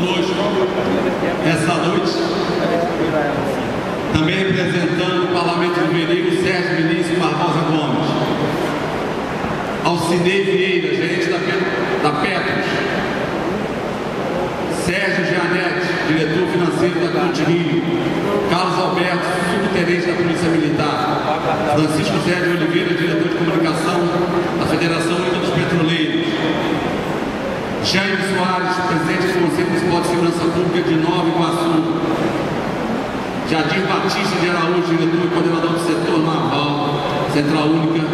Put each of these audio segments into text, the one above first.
conosco essa noite. Também representando o Parlamento Juvenil, Sérgio Vinícius Barbosa Gomes. Alcinei Vieira, gerente da, da Petros. Sérgio Gianetti, diretor financeiro da Ponte Rio. Carlos Alberto, subtenente da Polícia Militar. Francisco Sérgio Oliveira, diretor de comunicação da Federação Segurança Pública de Nova Iguaçu. Jadir Batista de Araújo, diretor e coordenador do setor naval, Central Única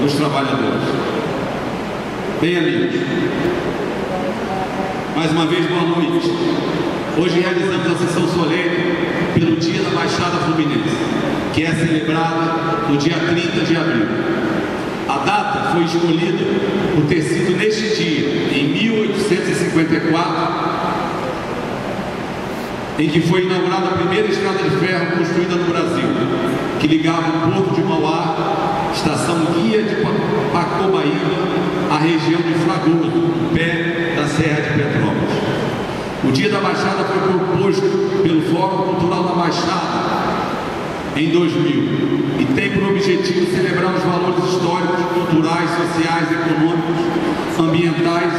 dos Trabalhadores. Bem, amigos, mais uma vez, boa noite. Hoje realizamos a sessão solene pelo Dia da Baixada Fluminense, que é celebrada no dia 30 de abril. A data foi escolhida por ter sido neste dia, em 1854, em que foi inaugurada a primeira estrada de ferro construída no Brasil, que ligava o Porto de Mauá, estação Guia de Pacobaíba, à região de Fragoso, pé da Serra de Petrópolis. O Dia da Baixada foi proposto pelo Fórum Cultural da Baixada em 2000 e tem por objetivo celebrar os valores sociais, econômicos, ambientais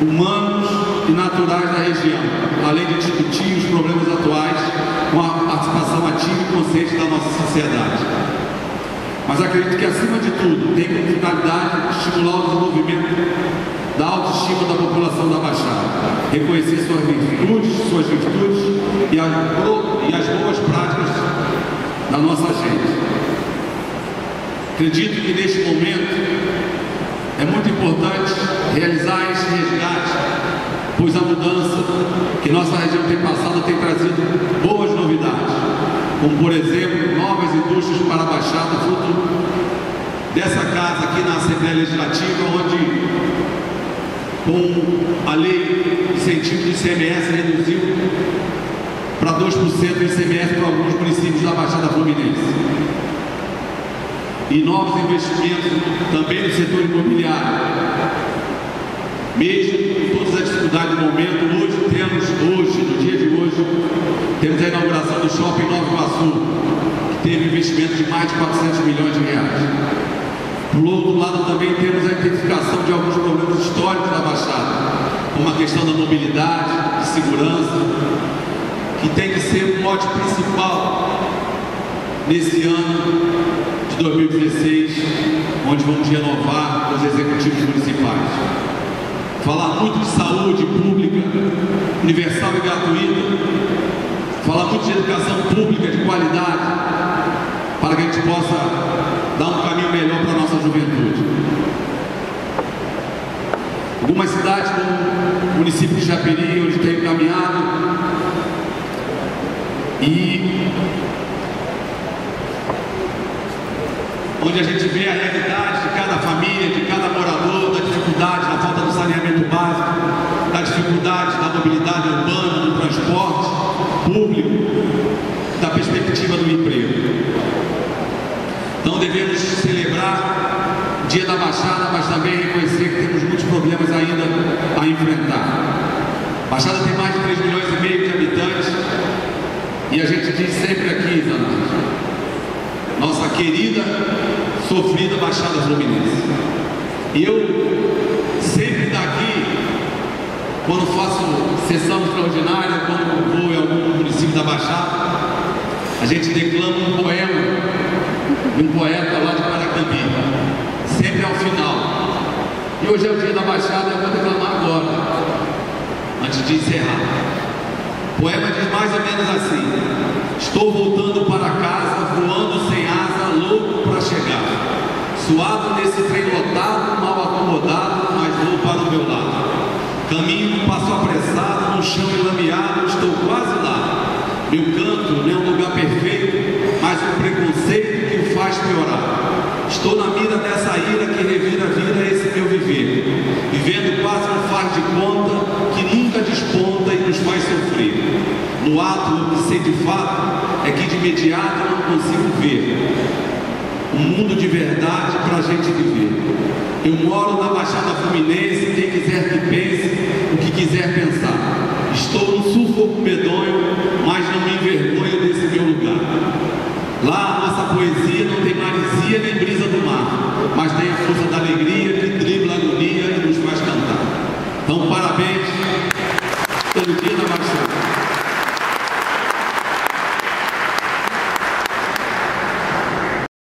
humanos e naturais da região, além de discutir os problemas atuais com a participação ativa e consciente da nossa sociedade. Mas acredito que, acima de tudo, tem como finalidade estimular o desenvolvimento da autoestima da população da Baixada, reconhecer suas virtudes, suas virtudes e as, e as boas práticas da nossa gente. Acredito que neste momento é muito importante realizar esse resgate, pois a mudança que nossa região tem passado tem trazido boas novidades, como por exemplo, novas indústrias para a Baixada, fruto dessa casa aqui na Assembleia Legislativa, onde com a lei de incentivo do ICMS reduziu para 2% do ICMS para alguns municípios da Baixada Fluminense e novos investimentos também no setor imobiliário. Mesmo com todas as dificuldades do momento, hoje temos, hoje, no dia de hoje, temos a inauguração do Shopping Nova Iguaçu, que teve investimento de mais de 400 milhões de reais. Por outro lado, também temos a identificação de alguns problemas históricos da Baixada, como a questão da mobilidade, de segurança, que tem que ser o mote principal nesse ano 2016, onde vamos renovar os executivos municipais. Falar muito de saúde pública, universal e gratuita, falar muito de educação pública de qualidade, para que a gente possa dar um caminho melhor para a nossa juventude. Algumas cidades, como o município de Japeri, onde tem caminhado, e onde a gente vê a realidade de cada família, de cada morador, da dificuldade, da falta do saneamento básico, da dificuldade da mobilidade urbana, do transporte público, da perspectiva do emprego. Então devemos celebrar o Dia da Baixada, mas também reconhecer que temos muitos problemas ainda a enfrentar. Baixada tem mais de 3 milhões e meio de habitantes e a gente diz sempre aqui, Zanardi, nossa querida, sofrida Baixada Fluminense. Eu sempre daqui, quando faço sessão extraordinária, quando vou em algum município da Baixada, a gente declama um poema um poeta lá de Paracambi, sempre ao final. E hoje é o dia da Baixada, eu vou declamar agora, antes de encerrar. O poema diz mais ou menos assim: Estou voltando para Suado nesse trem lotado, mal acomodado, mas vou para o meu lado. Caminho passo apressado, no chão enlameado, estou quase lá. Meu canto não é um lugar perfeito, mas um preconceito que o faz piorar. Estou na mira dessa ira que revira a vida esse meu viver. Vivendo quase um faz de conta que nunca desponta e nos faz sofrer. No ato, o que sei de fato é que de imediato não consigo ver. Um mundo de verdade para a gente viver. Eu moro na Baixada Fluminense, quem quiser que pense o que quiser pensar. Estou no sufoco